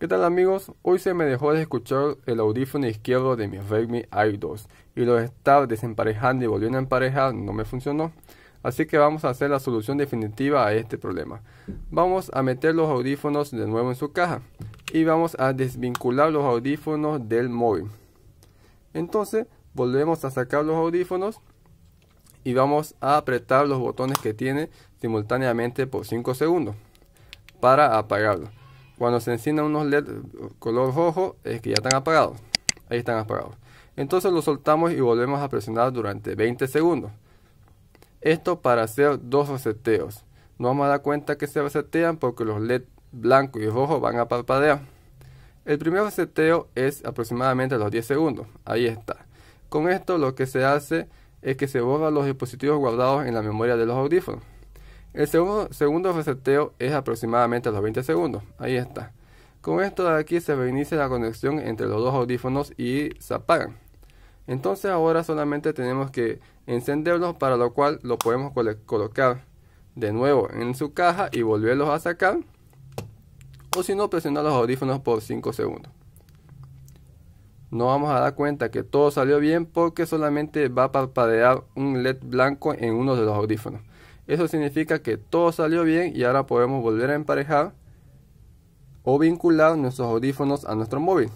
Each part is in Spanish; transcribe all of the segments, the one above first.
¿Qué tal amigos? Hoy se me dejó de escuchar el audífono izquierdo de mi Redmi i2 y lo estaba desemparejando y volviendo a emparejar, no me funcionó. Así que vamos a hacer la solución definitiva a este problema. Vamos a meter los audífonos de nuevo en su caja y vamos a desvincular los audífonos del móvil. Entonces volvemos a sacar los audífonos y vamos a apretar los botones que tiene simultáneamente por 5 segundos para apagarlo. Cuando se encienden unos LED color rojo es que ya están apagados. Ahí están apagados. Entonces lo soltamos y volvemos a presionar durante 20 segundos. Esto para hacer dos reseteos. No vamos a dar cuenta que se resetean porque los LED blanco y rojo van a parpadear. El primer reseteo es aproximadamente los 10 segundos. Ahí está. Con esto lo que se hace es que se borran los dispositivos guardados en la memoria de los audífonos. El segundo, reseteo es aproximadamente los 20 segundos. Ahí está. Con esto de aquí se reinicia la conexión entre los dos audífonos y se apagan. Entonces ahora solamente tenemos que encenderlos para lo cual lo podemos colocar de nuevo en su caja y volverlos a sacar. O si no, presionar los audífonos por 5 segundos. No vamos a dar cuenta que todo salió bien porque solamente va a parpadear un LED blanco en uno de los audífonos. Eso significa que todo salió bien y ahora podemos volver a emparejar o vincular nuestros audífonos a nuestro móvil.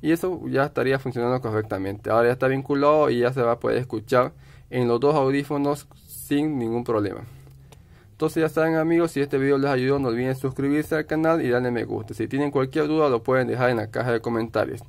Y eso ya estaría funcionando correctamente. Ahora ya está vinculado y ya se va a poder escuchar en los dos audífonos sin ningún problema. Entonces ya saben amigos, si este video les ayudó no olviden suscribirse al canal y darle me gusta. Si tienen cualquier duda lo pueden dejar en la caja de comentarios.